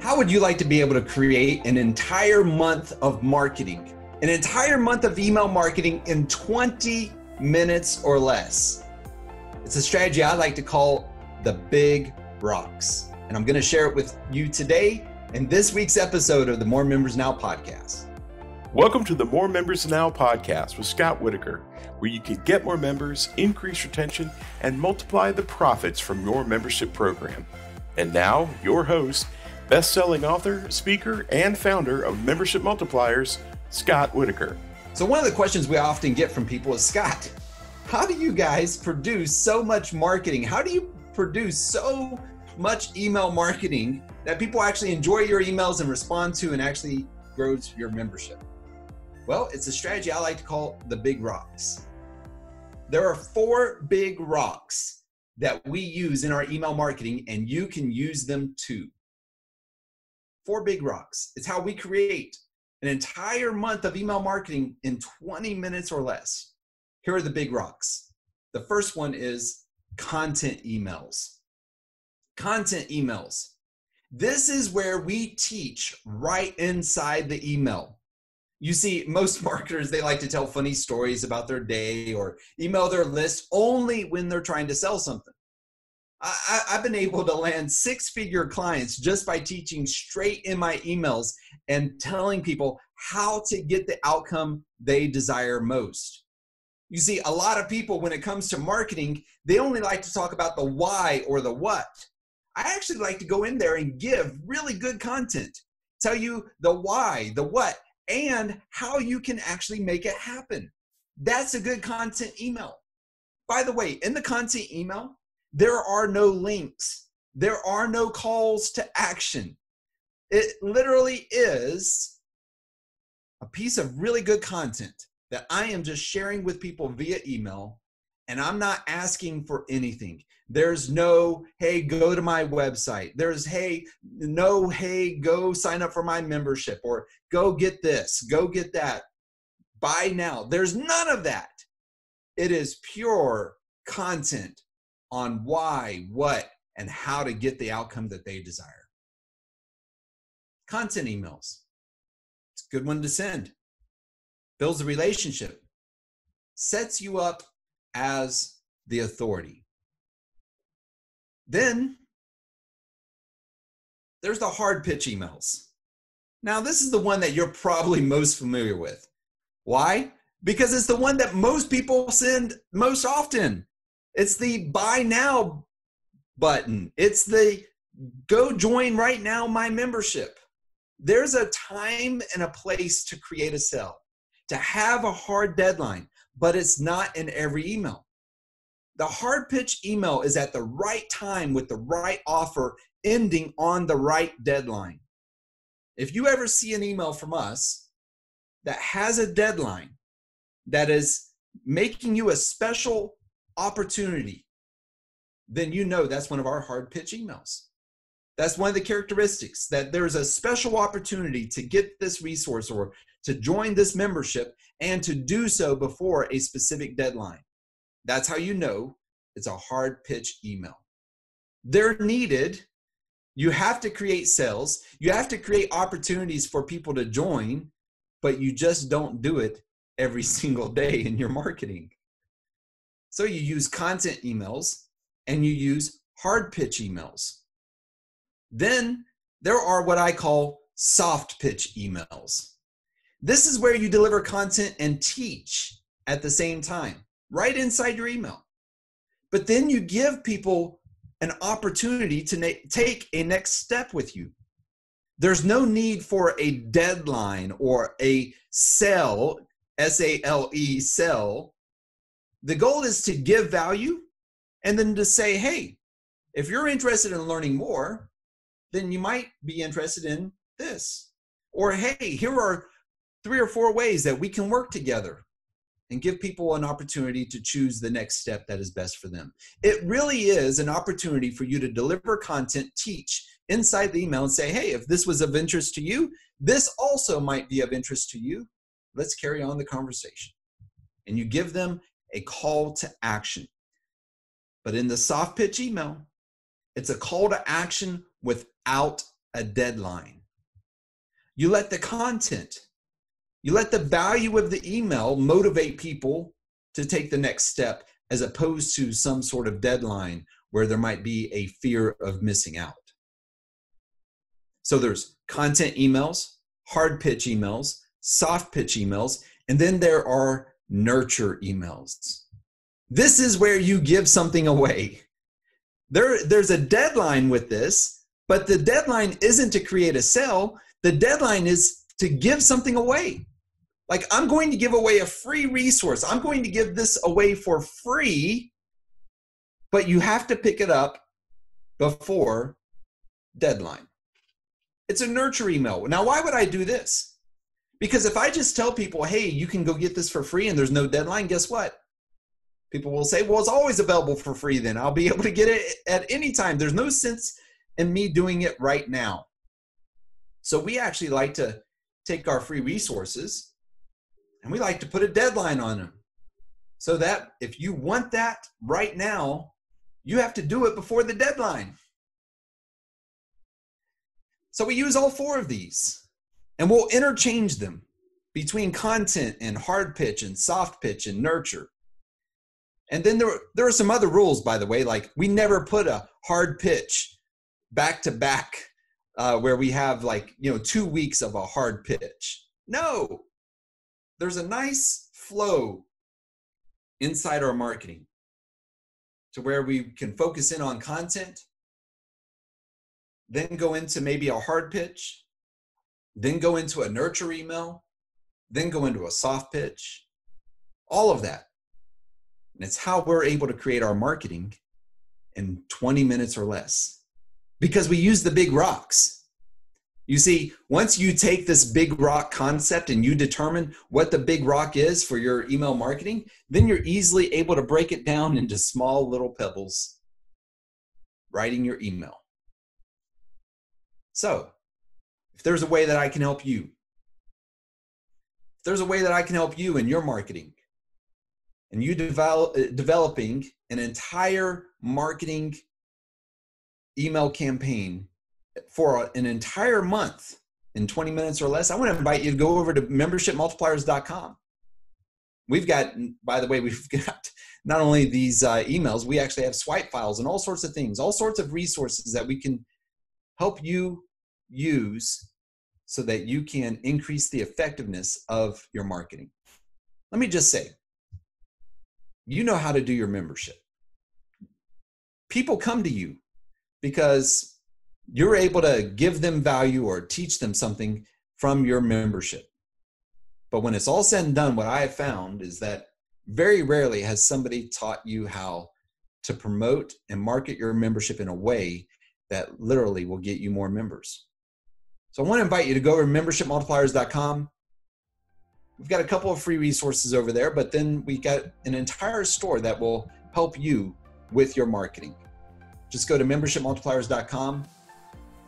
How would you like to be able to create an entire month of marketing, an entire month of email marketing in 20 minutes or less? It's a strategy I like to call the big rocks. And I'm going to share it with you today in this week's episode of the More Members Now podcast. Welcome to the More Members Now podcast with Scott Whitaker, where you can get more members, increase retention, and multiply the profits from your membership program. And now, your host, best selling author, speaker, and founder of Membership Multipliers, Scott Whitaker. So, one of the questions we often get from people is Scott, how do you guys produce so much marketing? How do you produce so much email marketing that people actually enjoy your emails and respond to and actually grows your membership? Well, it's a strategy I like to call the big rocks. There are four big rocks that we use in our email marketing, and you can use them too. Four big rocks. It's how we create an entire month of email marketing in 20 minutes or less. Here are the big rocks. The first one is content emails. Content emails. This is where we teach right inside the email. You see, most marketers, they like to tell funny stories about their day or email their list only when they're trying to sell something. I, have been able to land six figure clients just by teaching straight in my emails and telling people how to get the outcome they desire most. You see, a lot of people, when it comes to marketing, they only like to talk about the why or the what. I actually like to go in there and give really good content, tell you the why, the what, and how you can actually make it happen. That's a good content email. By the way, in the content email, there are no links, there are no calls to action. It literally is a piece of really good content that I am just sharing with people via email, and I'm not asking for anything. There's no, hey, go to my website. There's, hey, no, hey, go sign up for my membership or go get this, go get that. Buy now. There's none of that. It is pure content on why, what, and how to get the outcome that they desire. Content emails. It's a good one to send. Builds a relationship. Sets you up as the authority. Then there's the hard pitch emails. Now, this is the one that you're probably most familiar with. Why? Because it's the one that most people send most often. It's the buy now button, it's the go join right now my membership. There's a time and a place to create a sale, to have a hard deadline, but it's not in every email. The hard pitch email is at the right time with the right offer ending on the right deadline. If you ever see an email from us that has a deadline that is making you a special opportunity, then you know that's one of our hard pitch emails. That's one of the characteristics that there's a special opportunity to get this resource or to join this membership and to do so before a specific deadline. That's how you know it's a hard pitch email. They're needed. You have to create sales, you have to create opportunities for people to join, but you just don't do it every single day in your marketing. So you use content emails and you use hard pitch emails. Then there are what I call soft pitch emails. This is where you deliver content and teach at the same time right inside your email. But then you give people an opportunity to na- take a next step with you. There's no need for a deadline or a sell, S A L E, sell. The goal is to give value and then to say, hey, if you're interested in learning more, then you might be interested in this. Or, hey, here are three or four ways that we can work together and give people an opportunity to choose the next step that is best for them. It really is an opportunity for you to deliver content, teach inside the email, and say, hey, if this was of interest to you, this also might be of interest to you. Let's carry on the conversation. And you give them a call to action. But in the soft pitch email, it's a call to action without a deadline. You let the content, you let the value of the email motivate people to take the next step as opposed to some sort of deadline where there might be a fear of missing out. So there's content emails, hard pitch emails, soft pitch emails, and then there are nurture emails. This is where you give something away. There, there's a deadline with this, but the deadline isn't to create a sale. The deadline is to give something away. Like, I'm going to give away a free resource. I'm going to give this away for free, but you have to pick it up before deadline. It's a nurture email. Now, why would I do this? Because if I just tell people, hey, you can go get this for free and there's no deadline, guess what? People will say, well, it's always available for free then. I'll be able to get it at any time. There's no sense in me doing it right now. So we actually like to take our free resources and we like to put a deadline on them so that if you want that right now, you have to do it before the deadline. So we use all four of these and we'll interchange them between content and hard pitch and soft pitch and nurture. And then there, there are some other rules, by the way, like we never put a hard pitch back to back uh, where we have like, you know, two weeks of a hard pitch. No, there's a nice flow inside our marketing to where we can focus in on content, then go into maybe a hard pitch, then go into a nurture email, then go into a soft pitch, all of that. And it's how we're able to create our marketing in 20 minutes or less because we use the big rocks. You see, once you take this big rock concept and you determine what the big rock is for your email marketing, then you're easily able to break it down into small little pebbles, writing your email. So, if there's a way that I can help you, if there's a way that I can help you in your marketing, and you develop developing an entire marketing email campaign for an entire month in 20 minutes or less, I want to invite you to go over to membershipmultipliers.com. We've got, by the way, we've got not only these uh, emails, we actually have swipe files and all sorts of things, all sorts of resources that we can help you use so that you can increase the effectiveness of your marketing. Let me just say, you know how to do your membership. People come to you because you're able to give them value or teach them something from your membership. But when it's all said and done, what I have found is that very rarely has somebody taught you how to promote and market your membership in a way that literally will get you more members. So I want to invite you to go over to membershipmultipliers.com. We've got a couple of free resources over there, but then we got an entire store that will help you with your marketing. Just go to membershipmultipliers.com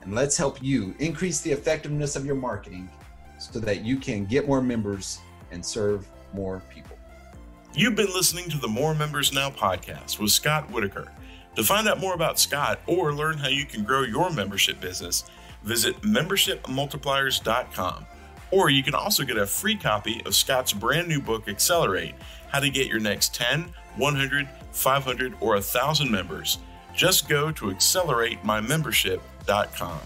and let's help you increase the effectiveness of your marketing so that you can get more members and serve more people. You've been listening to the More Members Now podcast with Scott Whitaker. To find out more about Scott or learn how you can grow your membership business, visit membershipmultipliers.com. Or you can also get a free copy of Scott's brand new book, Accelerate How to Get Your Next 10, 100, 500, or 1,000 members. Just go to acceleratemymembership.com.